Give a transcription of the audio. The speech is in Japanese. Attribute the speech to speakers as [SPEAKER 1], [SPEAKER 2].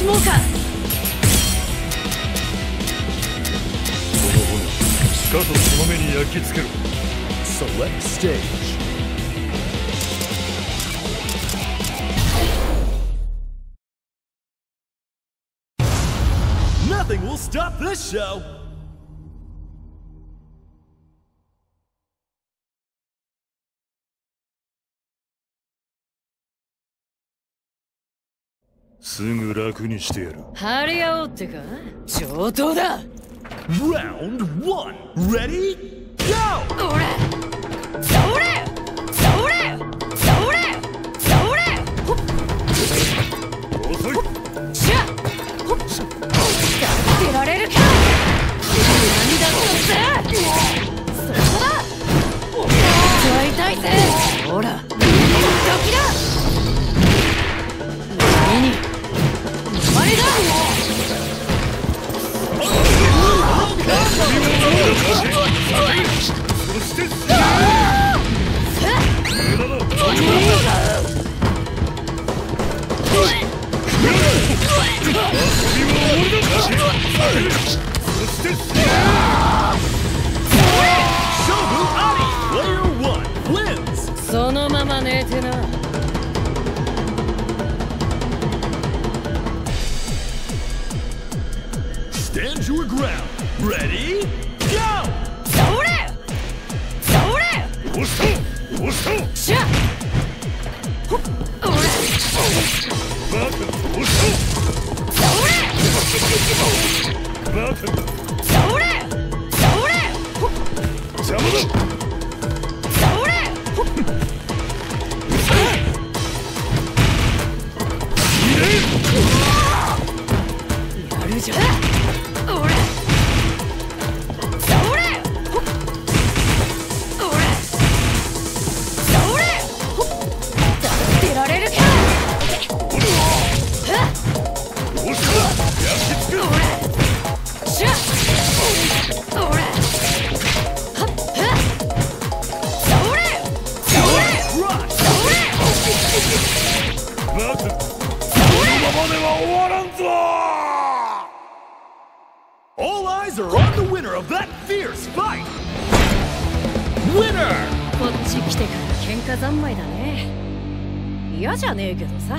[SPEAKER 1] しもうか
[SPEAKER 2] この骨しかとその目に焼き付けろ
[SPEAKER 3] Select stage. Nothing will stop this show!
[SPEAKER 2] すぐ楽にしてやる。
[SPEAKER 1] 張り合おうってか？上等だ。
[SPEAKER 3] Round one. Ready? Go!
[SPEAKER 1] れ。それ。それ。それ。ほっ
[SPEAKER 2] 遅い
[SPEAKER 1] しゃほっやってられ。るか何だってそこだ使いたいぜほら生まれ
[SPEAKER 3] Stand your ground. Ready? Go!
[SPEAKER 1] それそれ
[SPEAKER 2] 押した押した
[SPEAKER 1] しそれ
[SPEAKER 2] バカこのままでは終わらんぞ
[SPEAKER 3] All eyes are on the winner of that fierce fight! Winner!
[SPEAKER 1] こっち来てから喧嘩三昧だね嫌じゃねえけどさ